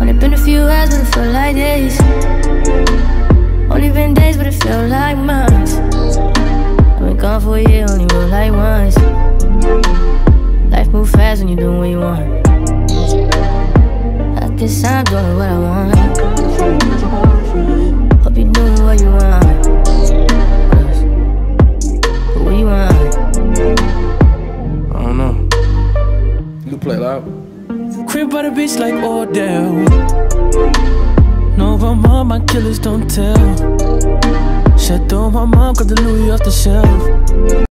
Only been a few hours, but it felt like days. Only been days, but it felt like months. I've been gone for a year, only roll like once. Life moves fast when you're doing what you want. I guess I'm doing what I want. Hope you're doing what you want. 'Cause What you want? I don't know. You play loud. Crib by the beach like Odell. No, my mom, my killers don't tell. Shut down my mom, got the Louis off the shelf.